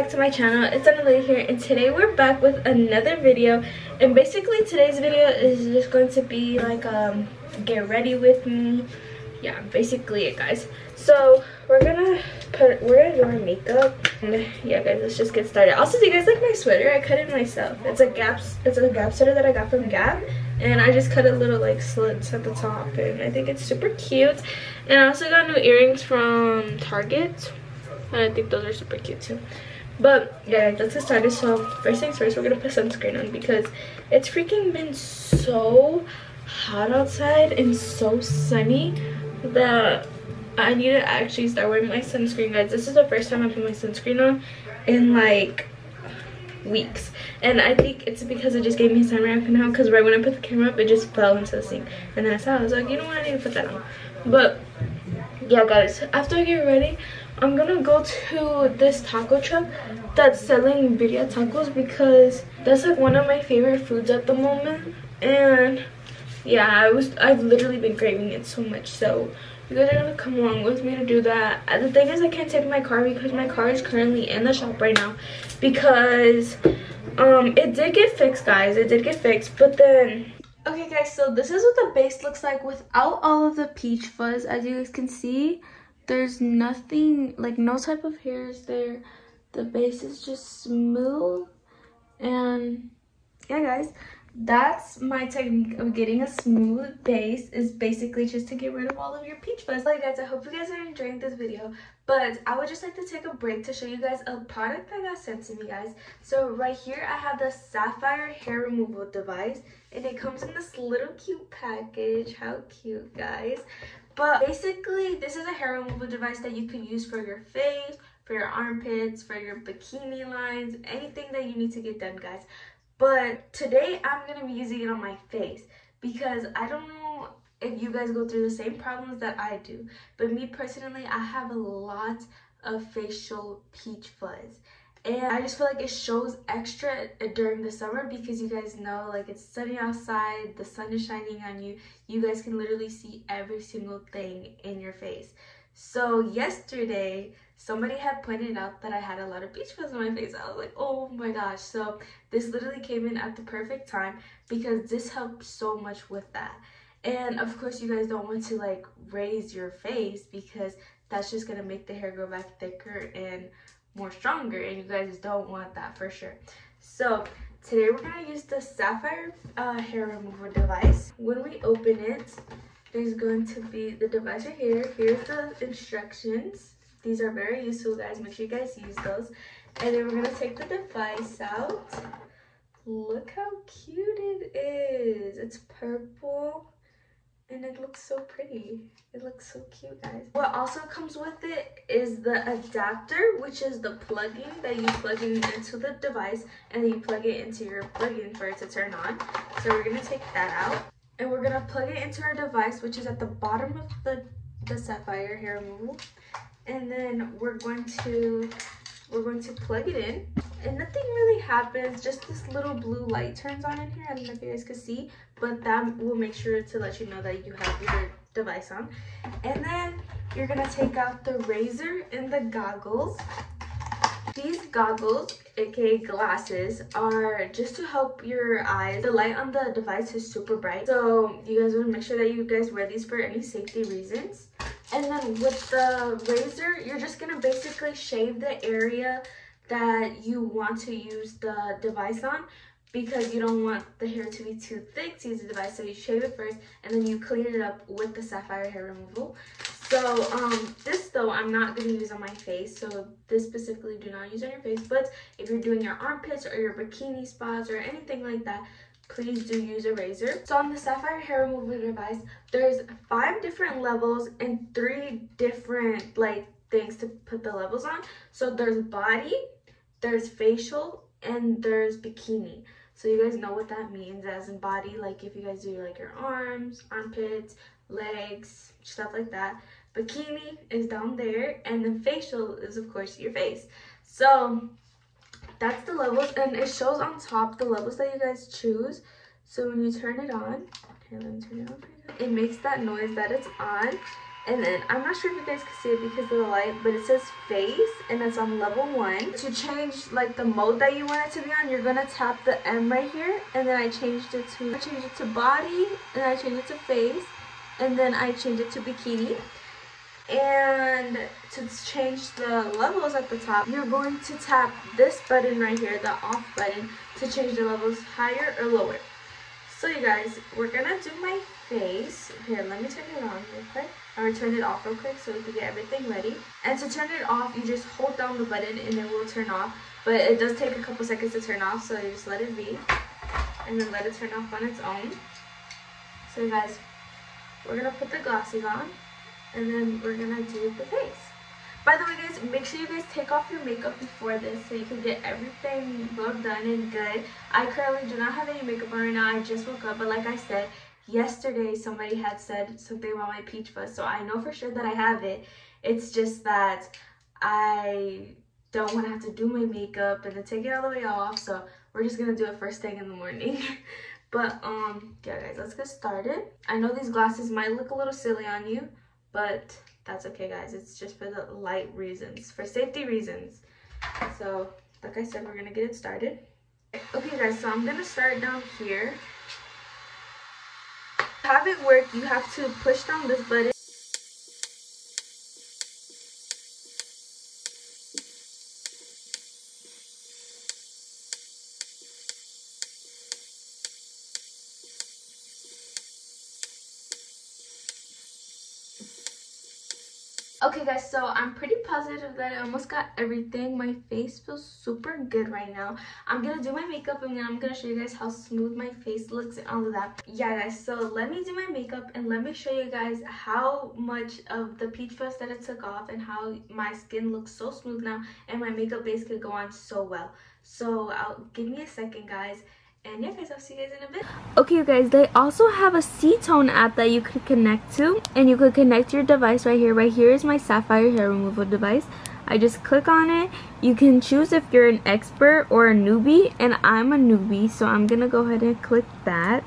back to my channel it's Analeigha here and today we're back with another video. And basically today's video is just going to be like um get ready with me. Yeah basically it guys. So we're gonna put we're gonna do our makeup. And yeah guys let's just get started. Also do you guys like my sweater? I cut it myself. It's a gap it's a gap sweater that i got from gap. And i just cut a little like slits at the top. And i think it's super cute. And i also got new earrings from target. And I think those are super cute too. But yeah, let's get started. So first things first, we're gonna put sunscreen on because it's freaking been so hot outside and so sunny that I need to actually start wearing my sunscreen, guys. This is the first time I put my sunscreen on in like weeks and i think it's because it just gave me a sun wrap now because right when i put the camera up it just fell into the sink and i saw i was like you know what i need to put that on but yeah guys after i get ready I'm gonna go to this taco truck that's selling birria tacos because that's like one of my favorite foods at the moment. And yeah I was I've literally been craving it so much. So you guys are gonna come along with me to do that. The thing is I can't take my car because my car is currently in the shop right now because um it did get fixed guys. It did get fixed but then okay guys so this is what the base looks like without all of the peach fuzz as you guys can see there's nothing, like no type of hairs there. The base is just smooth. And yeah, guys, that's my technique of getting a smooth base is basically just to get rid of all of your peach fuzz. Like guys, I hope you guys are enjoying this video. But I would just like to take a break to show you guys a product that got sent to me, guys. So right here, I have the Sapphire Hair Removal Device. And it comes in this little cute package. How cute, guys. But basically, this is a hair removal device that you can use for your face, for your armpits, for your bikini lines, anything that you need to get done, guys. But today, I'm going to be using it on my face because I don't know if you guys go through the same problems that I do. But me personally, I have a lot of facial peach fuzz and I just feel like it shows extra during the summer because you guys know like it's sunny outside the sun is shining on you. You guys can literally see every single thing in your face. So yesterday somebody had pointed out that I had a lot of beach fuzz on my face. I was like oh my gosh. So this literally came in at the perfect time because this helps so much with that. And of course you guys don't want to like raise your face because that's just gonna make the hair grow back thicker and more stronger and you guys don't want that for sure. So today we're gonna use the Sapphire uh, hair remover device. When we open it, there's going to be the device right here. Here's the instructions. These are very useful guys, make sure you guys use those. And then we're gonna take the device out. Look how cute it is. It's purple and it looks so pretty. It looks so cute, guys. What also comes with it is the adapter, which is the plug-in that you plug in into the device and you plug it into your plug-in for it to turn on. So we're gonna take that out and we're gonna plug it into our device, which is at the bottom of the, the Sapphire hair removal. And then we're going to we're going to plug it in and nothing really happens just this little blue light turns on in here. I don't know if you guys can see but that will make sure to let you know that you have your device on. And then you're gonna take out the razor and the goggles. These goggles aka glasses are just to help your eyes. The light on the device is super bright. So you guys want to make sure that you guys wear these for any safety reasons. And then with the razor, you're just to basically shave the area that you want to use the device on because you don't want the hair to be too thick to use the device. So you shave it first and then you clean it up with the Sapphire hair removal. So um, this though, I'm not to use on my face. So this specifically do not use on your face. But if you're doing your armpits or your bikini spots or anything like that, please do use a razor. So on the Sapphire hair removal device, there's five different levels and three different like things to put the levels on. So there's body, there's facial, and there's bikini. So you guys know what that means as in body, like if you guys do like your arms, armpits, legs, stuff like that. Bikini is down there, and then facial is of course your face. So that's the levels and it shows on top the levels that you guys choose so when you turn it on here let me turn it on it makes that noise that it's on And then, I'm not sure if you guys can see it because of the light, but it says face, and it's on level 1. To change, like, the mode that you want it to be on, you're going to tap the M right here, and then I changed it to, I changed it to body, and I changed it to face, and then I changed it to bikini. And to change the levels at the top, you're going to tap this button right here, the off button, to change the levels higher or lower. So you guys, we're gonna do my face. Here, let me turn it on real quick. Or turn it off real quick so we can get everything ready. And to turn it off, you just hold down the button and it will turn off. But it does take a couple seconds to turn off, so you just let it be. And then let it turn off on its own. So guys, we're gonna put the glasses on and then we're gonna do the face. By the way guys, make sure you guys take off your makeup before this so you can get everything well done and good. I currently do not have any makeup on right now, I just woke up, but like I said, yesterday somebody had said something about my peach fuzz, so I know for sure that I have it. It's just that I don't want to have to do my makeup and then take it all the way off, so we're just gonna do it first thing in the morning. but um, yeah guys, let's get started. I know these glasses might look a little silly on you, but that's okay guys it's just for the light reasons for safety reasons so like i said we're gonna get it started okay guys so i'm gonna start down here have it work you have to push down this button Okay guys, so I'm pretty positive that I almost got everything. My face feels super good right now. I'm gonna do my makeup and then I'm gonna show you guys how smooth my face looks and all of that. Yeah guys, so let me do my makeup and let me show you guys how much of the peach fuzz that I took off and how my skin looks so smooth now and my makeup base could go on so well. So I'll give me a second guys and yeah guys, I'll see you guys in a bit. Okay you guys, they also have a C-Tone app that you could connect to. And you could connect your device right here. Right here is my Sapphire hair removal device. I just click on it. You can choose if you're an expert or a newbie. And I'm a newbie, so I'm going to go ahead and click that.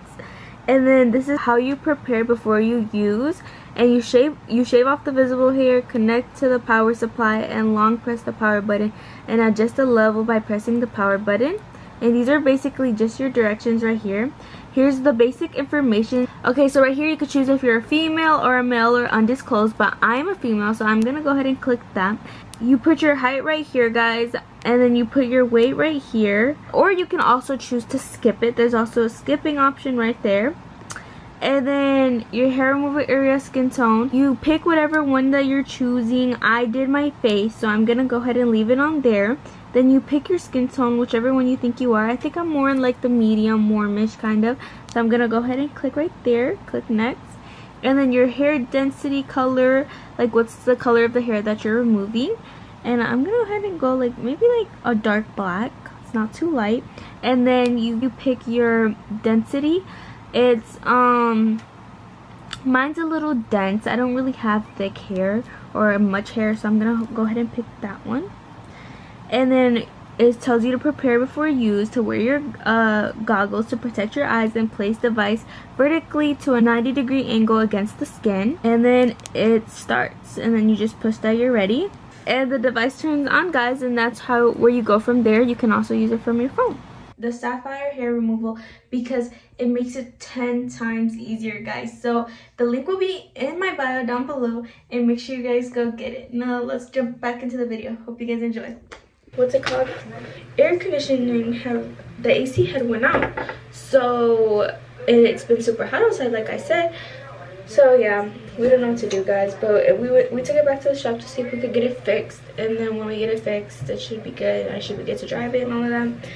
And then this is how you prepare before you use. And you shave you shave off the visible hair, connect to the power supply, and long press the power button. And adjust the level by pressing the power button and these are basically just your directions right here. Here's the basic information. Okay so right here you could choose if you're a female or a male or undisclosed but i'm a female so i'm gonna go ahead and click that. You put your height right here guys and then you put your weight right here. Or you can also choose to skip it. There's also a skipping option right there. And then your hair removal area skin tone. You pick whatever one that you're choosing. I did my face so i'm gonna go ahead and leave it on there then you pick your skin tone, whichever one you think you are. I think I'm more in like the medium, warmish kind of. So I'm going to go ahead and click right there. Click next. And then your hair density color, like what's the color of the hair that you're removing. And I'm going to go ahead and go like maybe like a dark black. It's not too light. And then you, you pick your density. It's, um, mine's a little dense. I don't really have thick hair or much hair. So I'm going to go ahead and pick that one and then it tells you to prepare before use to wear your uh, goggles to protect your eyes and place device vertically to a 90 degree angle against the skin. And then it starts. And then you just push that you're ready. And the device turns on guys and that's how where you go from there. You can also use it from your phone. The sapphire hair removal because it makes it 10 times easier guys. So the link will be in my bio down below and make sure you guys go get it. Now let's jump back into the video. Hope you guys enjoy what's it called? Air conditioning have the ac had went out. So it's been super hot outside like i said. So yeah we don't know what to do guys but we we took it back to the shop to see if we could get it fixed and then when we get it fixed it should be good. I should be get to drive it and all of that.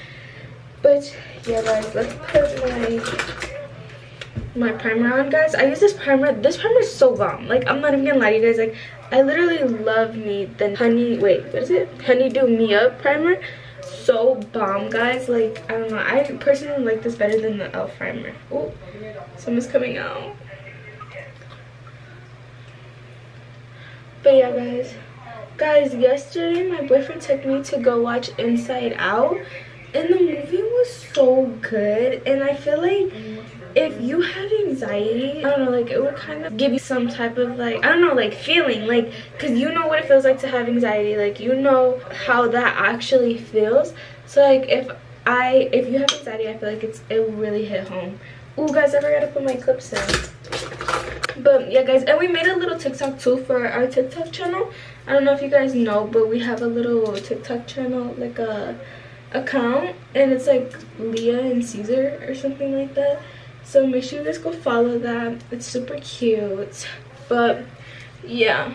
But yeah guys let's put my my primer on guys i use this primer this primer is so bomb like i'm not even gonna lie to you guys like I literally love me the honey, wait, what is it? Honeydew Me Up primer. So bomb, guys. Like, I don't know. I personally like this better than the e.l.f. primer. Oh, someone's coming out. But yeah, guys. Guys, yesterday my boyfriend took me to go watch Inside Out. And the movie was so good. And I feel like if you have anxiety, I don't know, like it would kind of give you some type of like, I don't know, like feeling, like, cause you know what it feels like to have anxiety, like you know how that actually feels. So like if I, if you have anxiety, I feel like it's, it will really hit home. Oh guys, I forgot to put my clips in. But yeah guys, and we made a little TikTok too for our TikTok channel. I don't know if you guys know, but we have a little TikTok channel, like a account and it's like Leah and Caesar or something like that so make sure you guys go follow that. It's super cute. But yeah.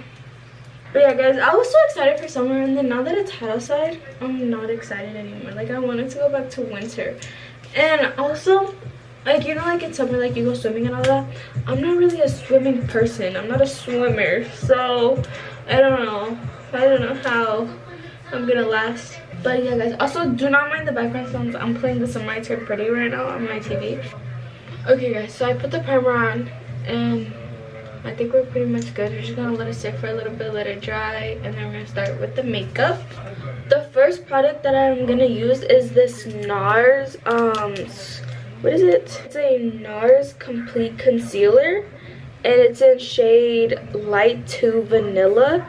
But yeah guys i was so excited for summer and then now that it's hot outside i'm not excited anymore. Like i wanted to go back to winter. And also like you know like in summer like you go swimming and all that? I'm not really a swimming person. I'm not a swimmer. So i don't know. I don't know how i'm gonna last. But yeah guys also do not mind the background sounds. I'm playing the My Turn Pretty right now on my tv okay guys so i put the primer on and i think we're pretty much good. We're just gonna let it sit for a little bit let it dry and then we're gonna start with the makeup. The first product that i'm gonna use is this nars um what is it? It's a nars complete concealer and it's in shade light to vanilla.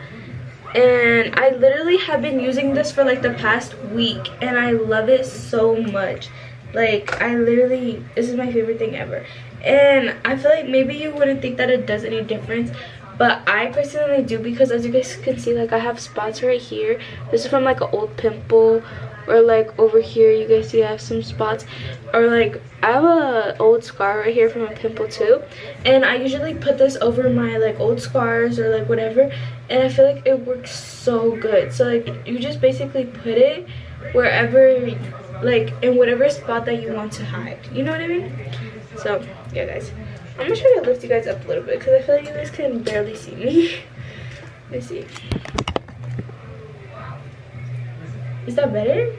And I literally have been using this for like the past week and I love it so much like I literally this is my favorite thing ever. And I feel like maybe you wouldn't think that it does any difference but I personally do because as you guys can see like I have spots right here. This is from like an old pimple or like over here. You guys see I have some spots. Or like I have a old scar right here from a pimple too. And I usually put this over my like old scars or like whatever. And I feel like it works so good. So like you just basically put it wherever like in whatever spot that you want to hide you know what I mean so yeah guys I'm gonna try to lift you guys up a little bit because I feel like you guys can barely see me let me see is that better?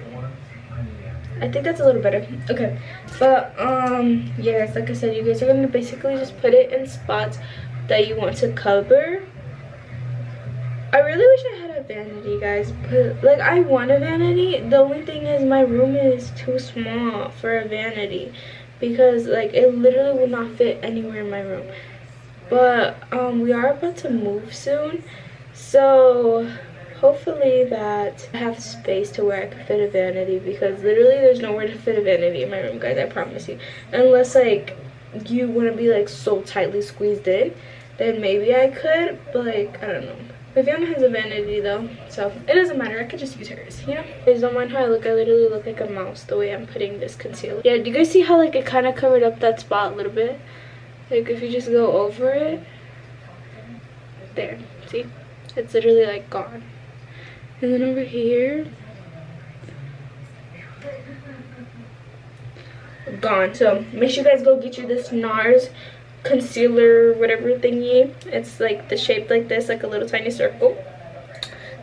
I think that's a little better. Okay. But, um, yes, like I said, you guys are to basically just put it in spots that you want to cover. I really wish I had a vanity, guys. But, like, I want a vanity. The only thing is my room is too small for a vanity. Because, like, it literally will not fit anywhere in my room. But, um, we are about to move soon. So, hopefully that I have space to where I can fit a vanity because literally there's nowhere to fit a vanity in my room guys I promise you unless like you want to be like so tightly squeezed in then maybe I could but like I don't know Vivyana has a vanity though so it doesn't matter. I could just use hers you know? Guys don't mind how I look. I literally look like a mouse the way I'm putting this concealer. Yeah do you guys see how like it kind of covered up that spot a little bit? Like if you just go over it there see? It's literally like gone. And then over here, gone. So make sure you guys go get you this NARS concealer, whatever thingy. It's like the shape like this, like a little tiny circle.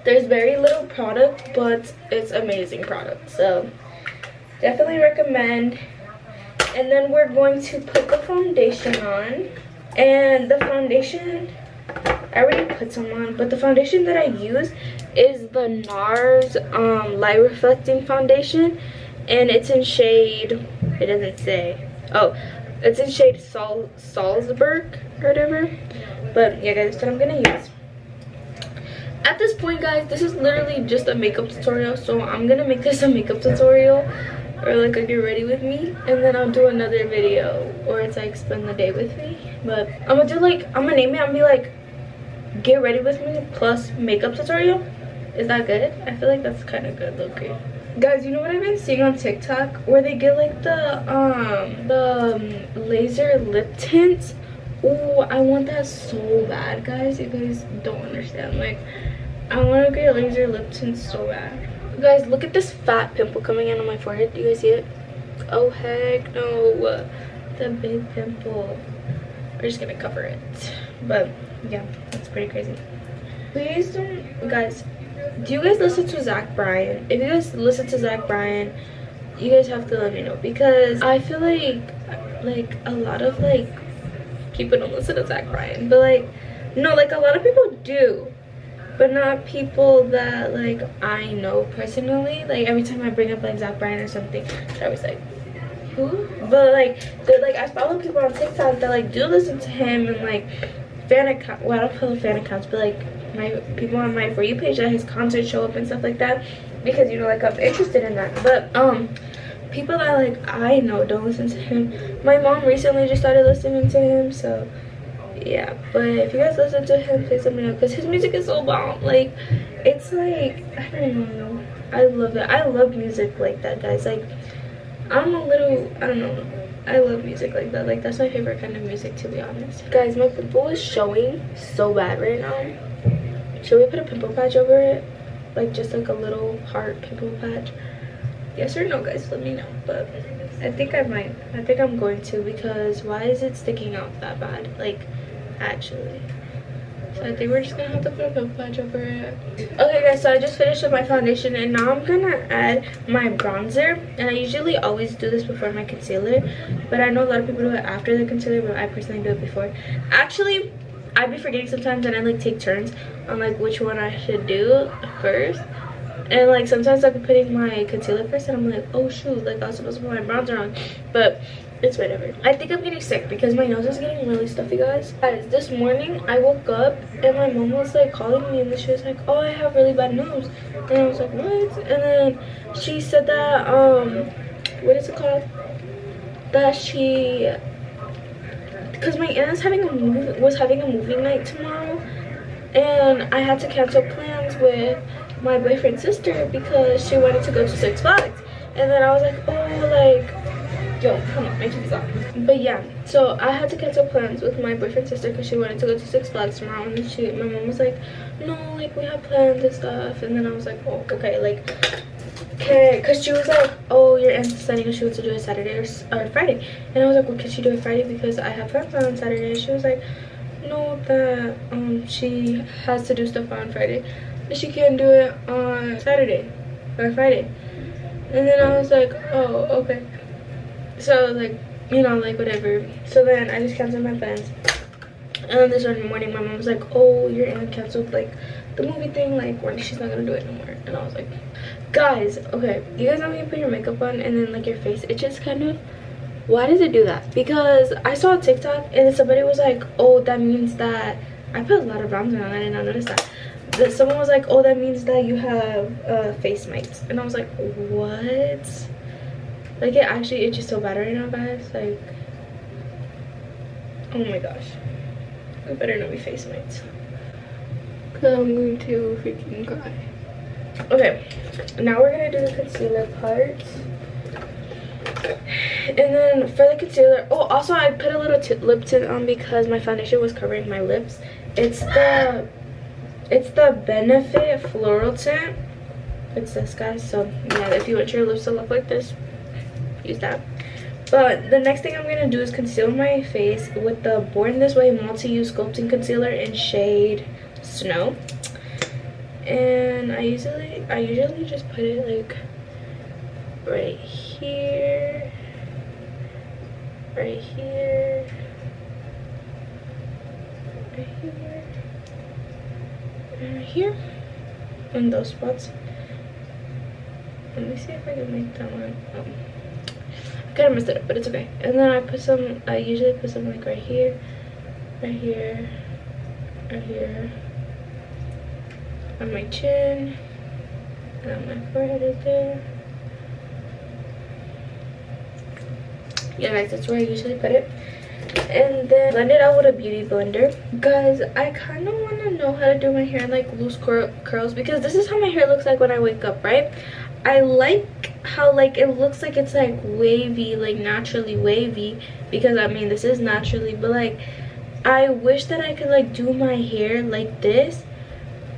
There's very little product, but it's amazing product. So definitely recommend. And then we're going to put the foundation on. And the foundation, I already put some on, but the foundation that I use is the NARS um, Light Reflecting Foundation. And it's in shade, it doesn't say. Oh, it's in shade Sal Salzburg or whatever. But yeah, guys, that's what I'm to use. At this point, guys, this is literally just a makeup tutorial. So I'm to make this a makeup tutorial or like a get ready with me and then i'll do another video or it's like spend the day with me but i'm gonna do like i'm gonna name it and be like get ready with me plus makeup tutorial is that good? I feel like that's kind of good, okay. Guys, you know what I've been seeing on TikTok? Where they get like the um the um, laser lip tints. Oh, I want that so bad, guys. You guys don't understand. Like, I want to get laser lip tints so bad. guys, look at this fat pimple coming in on my forehead. Do you guys see it? Oh, heck no. The big pimple. We're just to cover it. But, yeah, that's pretty crazy. Please don't, guys, do you guys listen to Zach Bryan? If you guys listen to Zach Bryan, you guys have to let me know because I feel like like a lot of like people don't listen to Zach Bryan, but like no, like a lot of people do, but not people that like I know personally. Like every time I bring up like Zach Bryan or something, they're always like, who? But like, like I follow people on TikTok that like do listen to him and like fan account. Well, I don't follow fan accounts, but like my people on my for you page that his concerts show up and stuff like that because you know like I'm interested in that. But um, people that like I know don't listen to him. My mom recently just started listening to him, so yeah but if you guys listen to him please let me know because his music is so bomb like it's like i don't know i love it i love music like that guys like i'm a little i don't know i love music like that. Like that's my favorite kind of music to be honest. Guys my pimple is showing so bad right now. Should we put a pimple patch over it? Like just like a little heart pimple patch? Yes or no guys? Let me know. But i think i might. I think i'm going to because why is it sticking out that bad? Like actually. So I think we're just gonna have to put a pimple patch over it. Okay guys, so I just finished with my foundation and now I'm gonna add my bronzer. And I usually always do this before my concealer. But I know a lot of people do it after the concealer, but I personally do it before. Actually, I'd be forgetting sometimes and I like take turns on like which one I should do first. And like sometimes I'll be putting my concealer first and I'm like, oh shoot, like I was supposed to put my bronzer on. But it's whatever. I think i'm getting sick because my nose is getting really stuffy guys. Guys this morning i woke up and my mom was like calling me and she was like oh i have really bad nose and i was like what? And then she said that um what is it called? That she because my aunt is having a movie was having a movie night tomorrow and i had to cancel plans with my boyfriend's sister because she wanted to go to six flags. And then i was like oh like yo come on my titties off but yeah so i had to cancel plans with my boyfriend's sister because she wanted to go to six flags tomorrow and she my mom was like no like we have plans and stuff and then i was like oh okay like okay because she was like oh your aunt's deciding if she wants to do it saturday or, or friday and i was like well can she do it friday? Because i have plans on saturday and she was like no that um she has to do stuff on friday and she can't do it on saturday or friday and then i was like oh okay so like you know like whatever. So then i just canceled my plans. And then this morning my mom was like oh your aunt canceled like the movie thing like when she's not gonna do it no more. And i was like guys okay you guys know when you put your makeup on and then like your face itches kind of? Why does it do that? Because i saw a tiktok and somebody was like oh that means that i put a lot of bronzer on i did not notice that. That someone was like oh that means that you have uh, face mites. And i was like what like it actually itches so bad right now, guys. Like, oh my gosh. I better not be face mates. Cause I'm going to freaking cry. Okay, now we're gonna do the concealer part. And then for the concealer, oh, also I put a little lip tint on because my foundation was covering my lips. It's the, it's the Benefit Floratint. It's this, guys. So, yeah, if you want your lips to look like this, use that. But the next thing i'm gonna do is conceal my face with the born this way multi-use sculpting concealer in shade snow. And i usually i usually just put it like right here right here right here right here in those spots. Let me see if i can make that one oh kind of messed it up but it's okay. And then i put some i usually put some like right here right here right here on my chin and on my forehead is there. Yeah guys that's where i usually put it. And then blend it out with a beauty blender. Guys i kind of want to know how to do my hair in like loose cur curls because this is how my hair looks like when i wake up right i like how like it looks like it's like wavy like naturally wavy because i mean this is naturally but like i wish that i could like do my hair like this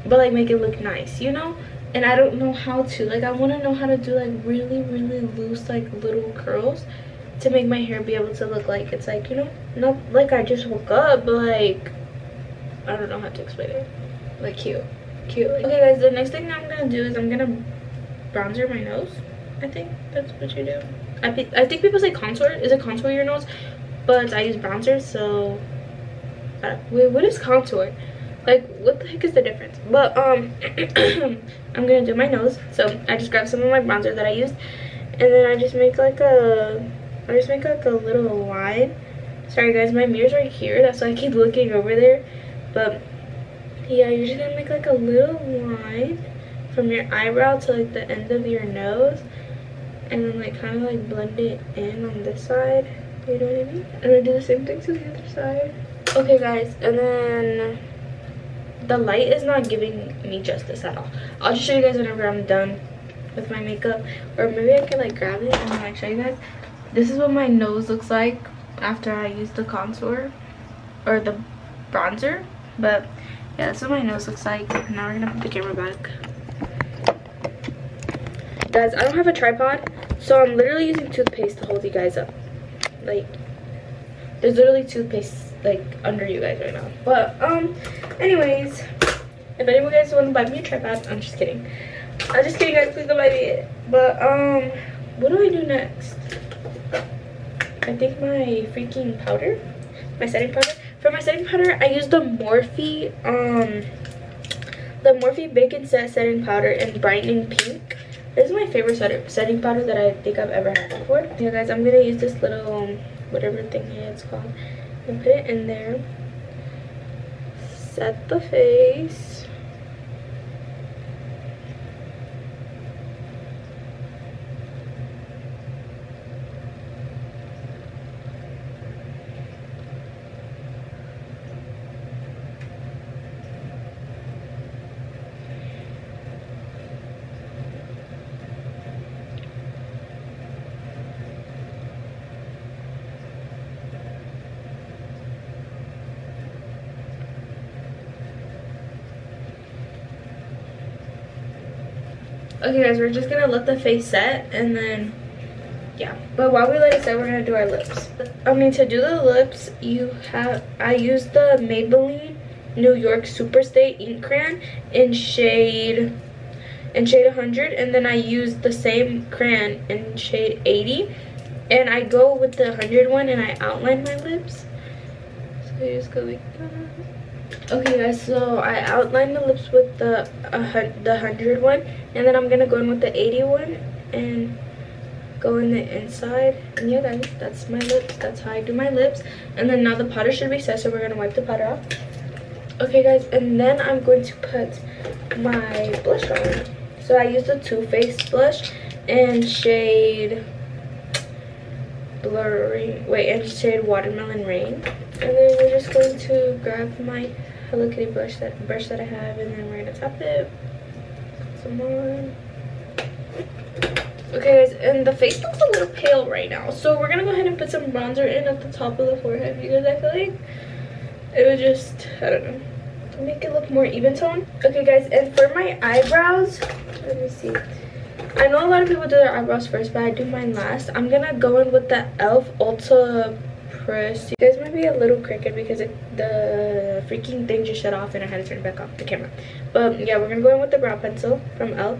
but like make it look nice you know? And i don't know how to like i want to know how to do like really really loose like little curls to make my hair be able to look like it's like you know not like i just woke up but like i don't know how to explain it. Like cute. Cute. Okay guys the next thing i'm gonna do is i'm gonna bronzer my nose I think that's what you do. I, I think people say contour. Is it contour your nose? But I use bronzer, so... Uh, wait, what is contour? Like, what the heck is the difference? But, um, I'm gonna do my nose. So, I just grabbed some of my bronzer that I used. And then I just make like a I just make like a little line. Sorry guys, my mirror's right here. That's why I keep looking over there. But yeah, you're just gonna make like a little line from your eyebrow to like the end of your nose. And then like kind of like blend it in on this side. You know what I mean? And then do the same thing to the other side. Okay guys, and then the light is not giving me justice at all. I'll just show you guys whenever I'm done with my makeup. Or maybe I can like grab it and like show you guys. This is what my nose looks like after I use the contour or the bronzer. But yeah, that's what my nose looks like. Now we're gonna put the camera back. Guys, I don't have a tripod, so I'm literally using toothpaste to hold you guys up. Like, there's literally toothpaste like under you guys right now. But um, anyways, if anyone guys want to buy me a tripod, I'm just kidding. I'm just kidding, guys. Please don't buy me it. But um, what do I do next? I think my freaking powder, my setting powder. For my setting powder, I use the Morphe um, the Morphe Bake and Set setting powder in brightening pink. This is my favorite setting powder that I think I've ever had before. Yeah, guys, I'm gonna use this little um, whatever thing here it's called and put it in there. Set the face. Okay guys, we're just gonna let the face set and then yeah. But while we let it set, we're gonna do our lips. I mean to do the lips, you have I use the Maybelline New York Superstay ink crayon in shade in shade 100 and then I use the same crayon in shade 80 and I go with the 100 one and I outline my lips. So you just go like that okay guys so i outlined the lips with the uh, the 100 one and then i'm gonna go in with the 80 one and go in the inside. And yeah guys that's my lips that's how i do my lips. And then now the powder should be set so we're gonna wipe the powder off. Okay guys and then i'm going to put my blush on. So i use the Too Faced blush and shade blurry, wait and shade watermelon rain and then we're just going to grab my Hello Kitty brush that brush that I have and then we're gonna tap it some more. Okay guys, and the face looks a little pale right now. So we're gonna go ahead and put some bronzer in at the top of the forehead because I feel like it would just, I don't know, make it look more even tone. Okay guys, and for my eyebrows, let me see. I know a lot of people do their eyebrows first, but I do mine last. I'm gonna go in with the e.l.f. Ultra pressed. You guys might be a little crooked because it, the freaking thing just shut off and I had to turn it back off the camera. But yeah, we're gonna go in with the brow pencil from e.l.f.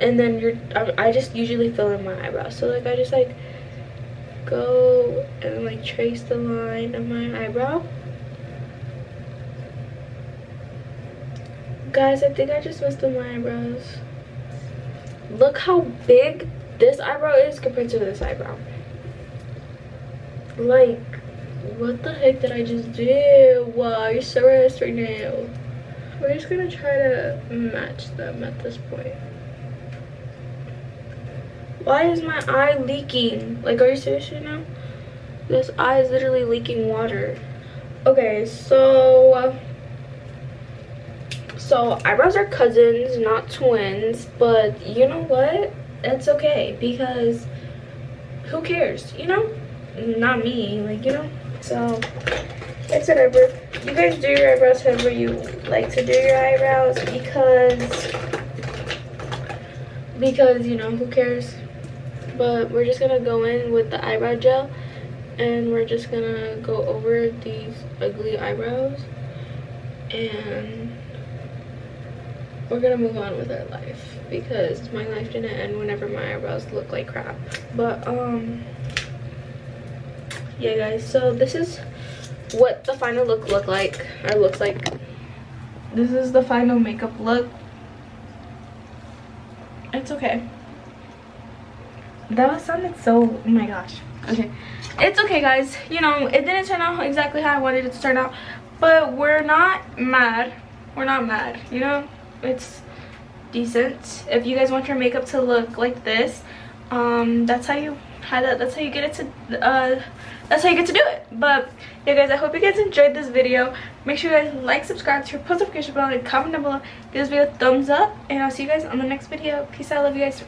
And then you're, I, I just usually fill in my eyebrows. So like I just like go and like trace the line of my eyebrow. Guys, I think I just messed up my eyebrows. Look how big this eyebrow is compared to this eyebrow. Like, what the heck did I just do? Wow, you're so ass right now. We're just gonna try to match them at this point. Why is my eye leaking? Like, are you serious right now? This eye is literally leaking water. Okay, so... So, eyebrows are cousins, not twins. But, you know what? It's okay, because who cares, you know? Not me, like, you know? So, it's whatever. You guys do your eyebrows however you like to do your eyebrows because, because, you know, who cares? But we're just to go in with the eyebrow gel and we're just to go over these ugly eyebrows and we're gonna move on with our life because my life didn't end whenever my eyebrows look like crap but um yeah guys so this is what the final look look like or looks like. This is the final makeup look. It's okay. That sounded so oh my gosh. Okay. It's okay guys. You know it didn't turn out exactly how i wanted it to turn out but we're not mad. We're not mad you know? It's decent. If you guys want your makeup to look like this um that's how you that that's how you get it to uh that's how you get to do it. But yeah guys i hope you guys enjoyed this video. Make sure you guys like subscribe your post notification bell and comment down below. Give this video a thumbs up and i'll see you guys on the next video. Peace out. Love you guys